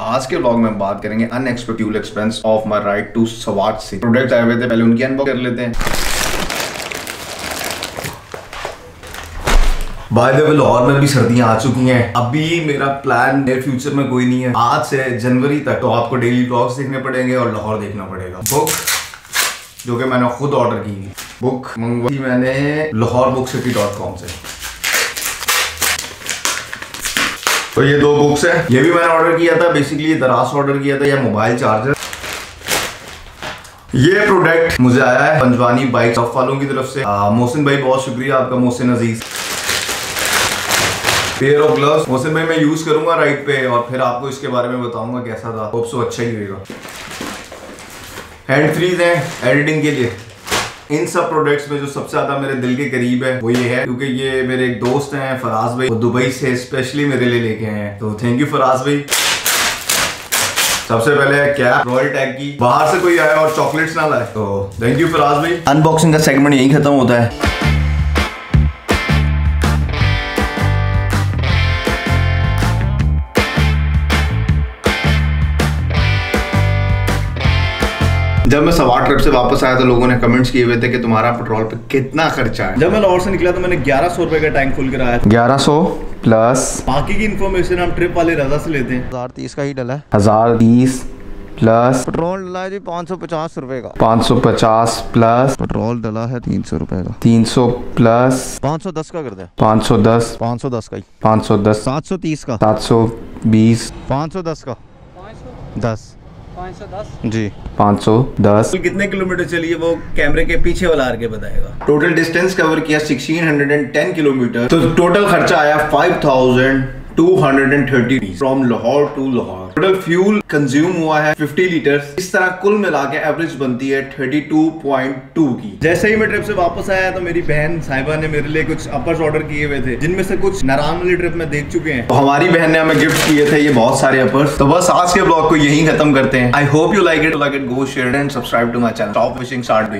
आज के में बात करेंगे आए हुए थे, पहले उनकी अनबॉक्स कर लेते हैं. लाहौर में भी सर्दियाँ आ चुकी हैं. अभी मेरा प्लान नियर फ्यूचर में कोई नहीं है. आज से जनवरी तक तो आपको डेली ब्लॉग्स देखने पड़ेंगे और लाहौर देखना पड़ेगा. बुक जो कि मैंने खुद ऑर्डर की बुक मंगवाई मैंने Lahore book city dot com से. तो ये दो बुक्स है। ये भी मैंने ऑर्डर किया था बेसिकली दराज ऑर्डर किया था, या मोबाइल चार्जर ये प्रोडक्ट मुझे आया है पंजवानी बाइक शॉप वालों की तरफ़ से। मोहसिन भाई, बहुत शुक्रिया आपका, Mohsin Aziz. Pair of gloves Mohsin भाई, मैं यूज़ करूँगा राइट पे और फिर आपको इसके बारे में बताऊँगा कैसा था। होप सो अच्छा ही रहेगा। हैंड फ्रीज है एडिटिंग के लिए। इन सब प्रोडक्ट्स में जो सबसे ज़्यादा मेरे दिल के करीब है, वो ये है, क्योंकि ये मेरे एक दोस्त हैं, फराज भाई। वो दुबई से स्पेशली मेरे लिए लेके आए हैं। तो थैंक यू फराज भाई। सबसे पहले कैप रॉयल टैग की। बाहर से कोई आया और चॉकलेट्स ना लाए। तो थैंक यू फराज भाई। अनबॉक्सिंग का सेगमेंट यही खत्म होता है। जब मैं सवार ट्रिप से वापस आया तो लोगों ने कमेंट्स किए हुए थे कि तुम्हारा पेट्रोल पे कितना खर्चा है। जब मैं लाहौर से निकला तो मैंने ग्यारह सौ रुपए का टैंक फुल कराया ग्यारह सौ प्लस बाकी की इन्फॉर्मेशन हम ट्रिप वाले रजा से लेते हैं। हज़ार तीस का ही डला है। हज़ार तीस प्लस पेट्रोल डला है जी पाँच सौ पचास रुपए का। पाँच सौ पचास प्लस पेट्रोल डला है तीन सौ रुपए का। तीन सौ प्लस पाँच सौ दस का कर दे। पाँच सौ दस पाँच सौ दस का ही। पाँच सौ दस सात सौ तीस का। सात सौ बीस पाँच सौ दस का। दस। जी पाँच सौ दस। कितने किलोमीटर चलिए? वो कैमरे के पीछे वाला आर के बताएगा। टोटल डिस्टेंस कवर किया 1610 किलोमीटर तो टोटल खर्चा आया 5230 from Lahore to Lahore total fuel consume हुआ है 50 लीटर इस तरह कुल मिला के एवरेज बनती है 32.2 की. जैसे ही मैं ट्रिप से वापस आया तो मेरी बहन साहिबा ने मेरे लिए कुछ अपर्स ऑर्डर किए हुए थे, जिनमें से कुछ नारायण वाली ट्रिप में देख चुके हैं। तो हमारी बहन ने हमें गिफ्ट किए थे ये बहुत सारे अपर्स तो बस आज के ब्लॉग को यहीं खत्म करते हैं। I hope you like it like it go share and subscribe to my channel top wishing start